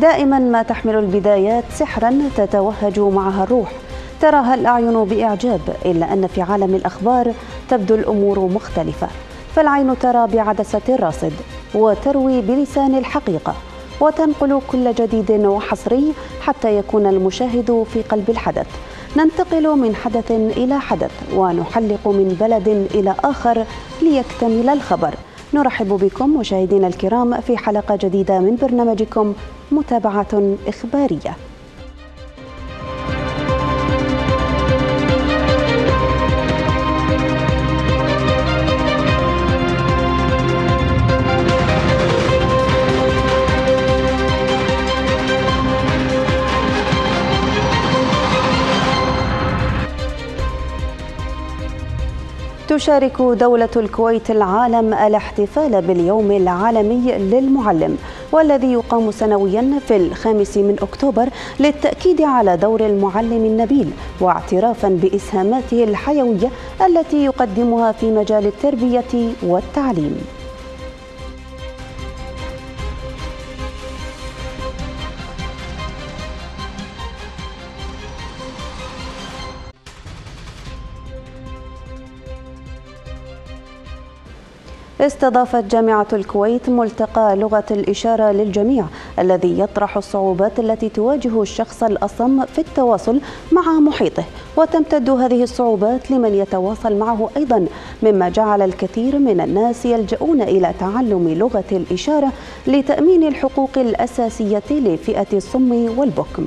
دائما ما تحمل البدايات سحرا تتوهج معها الروح. تراها الأعين بإعجاب إلا أن في عالم الأخبار تبدو الأمور مختلفة. فالعين ترى بعدسة الراصد وتروي بلسان الحقيقة وتنقل كل جديد وحصري حتى يكون المشاهد في قلب الحدث. ننتقل من حدث إلى حدث ونحلق من بلد إلى آخر ليكتمل الخبر. نرحب بكم مشاهدينا الكرام في حلقة جديدة من برنامجكم متابعة إخبارية. تشارك دولة الكويت العالم الاحتفال باليوم العالمي للمعلم والذي يقام سنويا في الخامس من أكتوبر للتأكيد على دور المعلم النبيل واعترافا بإسهاماته الحيوية التي يقدمها في مجال التربية والتعليم. استضافت جامعة الكويت ملتقى لغة الإشارة للجميع الذي يطرح الصعوبات التي تواجه الشخص الأصم في التواصل مع محيطه وتمتد هذه الصعوبات لمن يتواصل معه أيضا مما جعل الكثير من الناس يلجؤون إلى تعلم لغة الإشارة لتأمين الحقوق الأساسية لفئة الصم والبكم.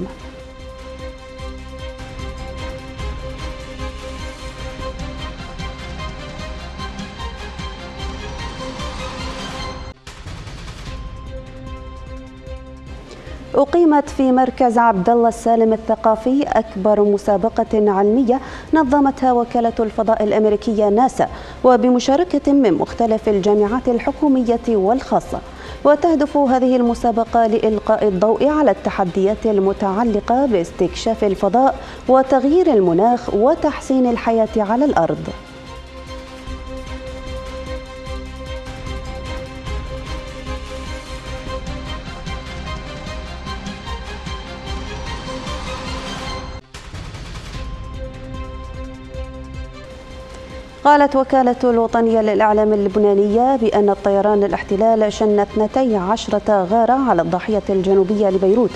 أقيمت في مركز عبد الله السالم الثقافي أكبر مسابقة علمية نظمتها وكالة الفضاء الأمريكية ناسا وبمشاركة من مختلف الجامعات الحكومية والخاصة. وتهدف هذه المسابقة لإلقاء الضوء على التحديات المتعلقة باستكشاف الفضاء وتغيير المناخ وتحسين الحياة على الأرض. قالت وكالة الوطنية للإعلام اللبنانية بأن الطيران الاحتلال شن 12 غارة على الضاحية الجنوبية لبيروت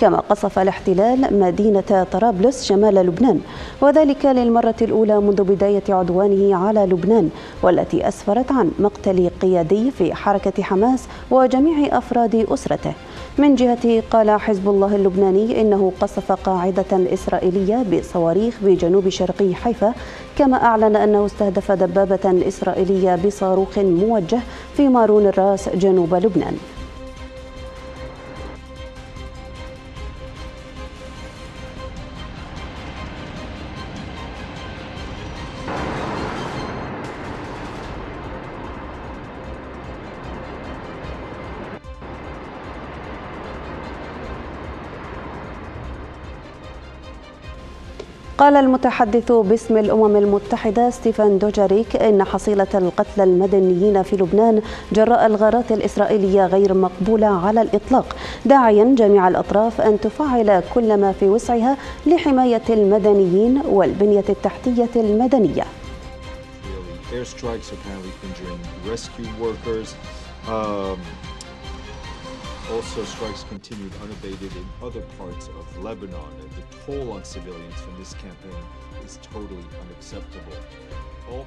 كما قصف الاحتلال مدينة طرابلس شمال لبنان. وذلك للمرة الأولى منذ بداية عدوانه على لبنان والتي أسفرت عن مقتل قيادي في حركة حماس وجميع أفراد أسرته. من جهته قال حزب الله اللبناني إنه قصف قاعدة إسرائيلية بصواريخ بجنوب شرقي حيفا كما أعلن أنه استهدف دبابة إسرائيلية بصاروخ موجه في مارون الراس جنوب لبنان. قال المتحدث باسم الأمم المتحدة ستيفان دوجاريك إن حصيلة القتلى المدنيين في لبنان جراء الغارات الإسرائيلية غير مقبولة على الإطلاق داعيا جميع الأطراف أن تفعل كل ما في وسعها لحماية المدنيين والبنية التحتية المدنية. Um, Also, strikes continued unabated in other parts of Lebanon. And the toll on civilians from this campaign is totally unacceptable. All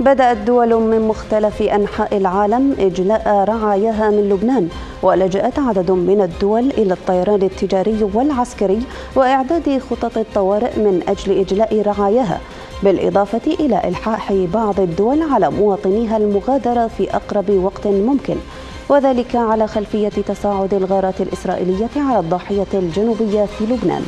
بدأت دول من مختلف أنحاء العالم إجلاء رعاياها من لبنان ولجأت عدد من الدول إلى الطيران التجاري والعسكري وإعداد خطط الطوارئ من أجل إجلاء رعاياها بالإضافة إلى إلحاح بعض الدول على مواطنيها المغادرة في أقرب وقت ممكن وذلك على خلفية تصاعد الغارات الإسرائيلية على الضاحية الجنوبية في لبنان.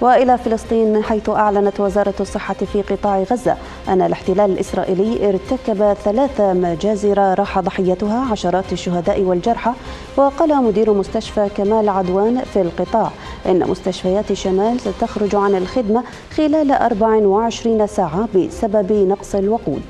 وإلى فلسطين حيث أعلنت وزارة الصحة في قطاع غزة أن الاحتلال الإسرائيلي ارتكب ثلاث مجازر راح ضحيتها عشرات الشهداء والجرحى وقال مدير مستشفى كمال عدوان في القطاع إن مستشفيات شمال ستخرج عن الخدمة خلال 24 ساعة بسبب نقص الوقود.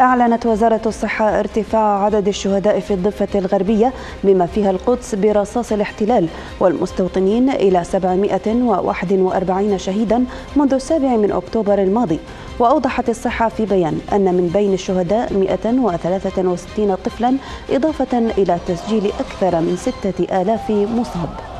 أعلنت وزارة الصحة ارتفاع عدد الشهداء في الضفة الغربية بما فيها القدس برصاص الاحتلال والمستوطنين إلى 741 شهيدا منذ السابع من أكتوبر الماضي. وأوضحت الصحة في بيان أن من بين الشهداء 163 طفلا إضافة إلى تسجيل أكثر من 6000 مصاب.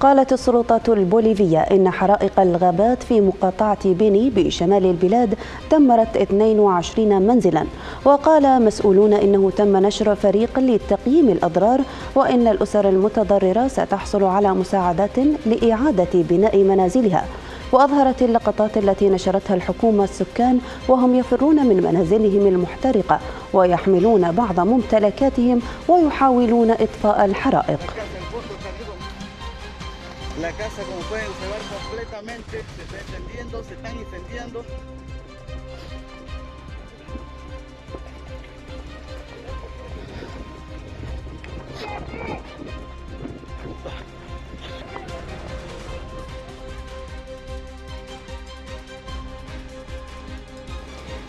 قالت السلطات البوليفية إن حرائق الغابات في مقاطعة بيني بشمال البلاد دمرت 22 منزلا. وقال مسؤولون إنه تم نشر فريق لتقييم الأضرار وإن الأسر المتضررة ستحصل على مساعدات لإعادة بناء منازلها. وأظهرت اللقطات التي نشرتها الحكومة السكان وهم يفرون من منازلهم المحترقة ويحملون بعض ممتلكاتهم ويحاولون إطفاء الحرائق. La casa, como pueden observar, completamente se está encendiendo, se están incendiando.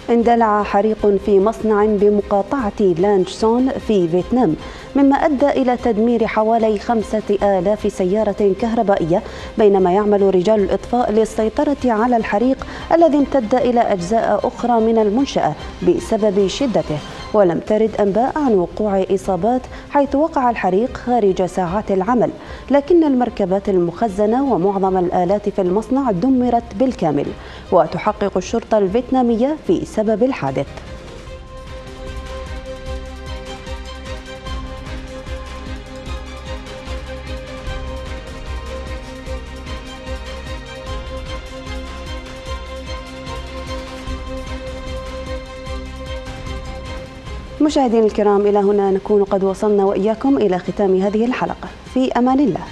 اندلع حريق في مصنع بمقاطعة لانجسون في فيتنام مما أدى إلى تدمير حوالي خمسة آلاف سيارة كهربائية بينما يعمل رجال الإطفاء للسيطرة على الحريق الذي امتد إلى أجزاء أخرى من المنشأة بسبب شدته. ولم ترد أنباء عن وقوع إصابات حيث وقع الحريق خارج ساعات العمل لكن المركبات المخزنة ومعظم الآلات في المصنع دمرت بالكامل وتحقق الشرطة الفيتنامية في سبب الحادث. مشاهدينا الكرام إلى هنا نكون قد وصلنا وإياكم إلى ختام هذه الحلقة. في أمان الله.